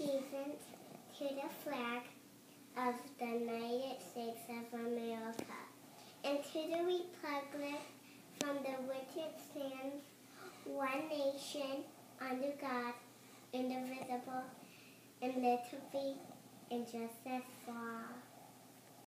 allegiance to the flag of the United States of America and to the republic from the which it stands, one nation, under God, indivisible, and liberty and justice for all.